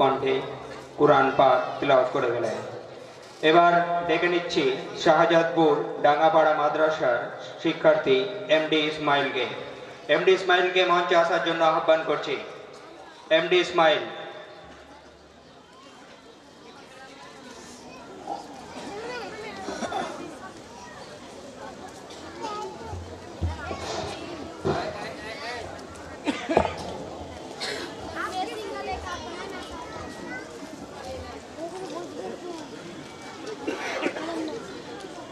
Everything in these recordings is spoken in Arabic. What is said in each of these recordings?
কণ্ঠে কোরআন পাঠ তিলাওয়াত করে গেলেন এবার ডেকে নিচ্ছি শাহজাদপুর ডাঙ্গাপাড়া মাদ্রাসার শিক্ষার্থী এমডি ইসমাইলকে এমডি ইসমাইলকে মঞ্চে আসার জন্য আহ্বান করছি এমডি ইসমাইল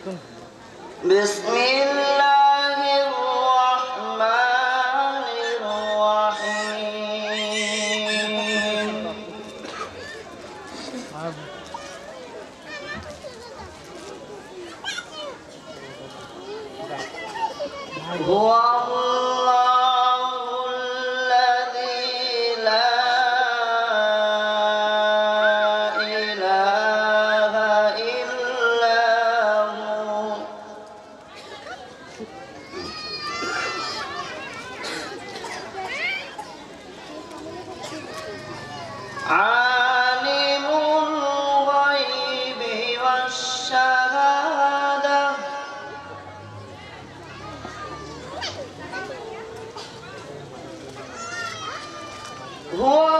بسم الله الرحمن الرحيم. هو الله عالم الغيب والشهادة. هو